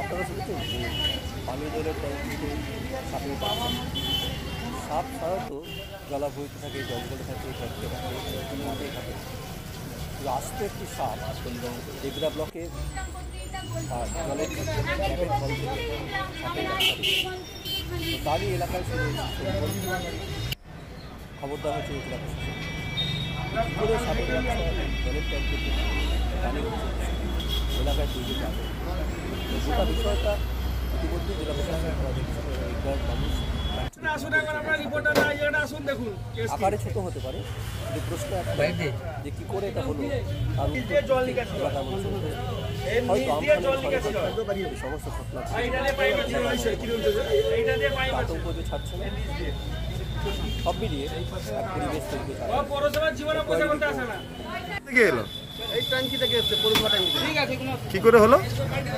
আপনারা শুনেছেন যে পানীয় জলের ট্যাঙ্কিতে সাপের বাচ্চা সাপ সাধারণত জলাভূমিতে থাকে, জঙ্গলে থাকে গর্তে থাকে মাঠে থাকে। কিন্তু একটি সাপ দেগরা ব্লকের আর জলের ট্যাপের ফল সাপের বাচ্চা তারই এলাকায় শুরু খবর দেওয়া হয়েছে জেলা প্রশাসন সাপের জলের ট্যাঙ্কি থেকে পানি এলাকায় তৈরি যাবে গোটা বিষয়টা ইতিমধ্যে জেলা প্রশাসন করা মানুষ? আকারে ছোট হতে পারে কিন্তু প্রশ্ন একটা যে কি করে এটা হলো সমস্ত ঘটনা। আতঙ্ক যে ছাড়ছে না। সব মিলিয়ে এক পরিবেশ তৈরি করতে এলো? এই ট্যাঙ্কি থেকে এসছে পৌরসভা ট্যাঙ্কি। কি করে হলো?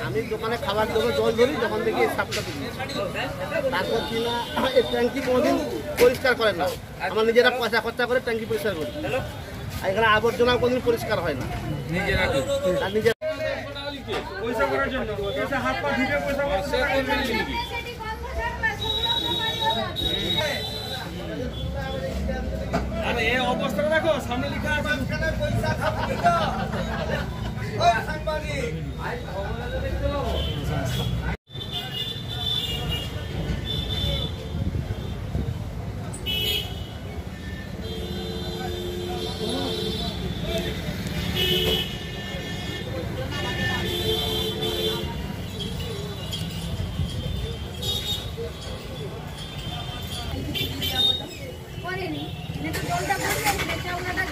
আমি দোকানে খাবার দেবো জল ধরি তখন দেখি সাপটা তুলি। তারপর কি না এই ট্যাঙ্কি কোনোদিন পরিষ্কার করে না। আমার নিজেরা পয়সা খরচা করে ট্যাঙ্কি পরিষ্কার করি। আর এখানে আবর্জনা কোনোদিন পরিষ্কার হয় না। আর নিজের পয়সা করার জন্য পয়সা হাত পা ধুয়ে পয়সা টাকা দেখো সামনে করেনি। জলটা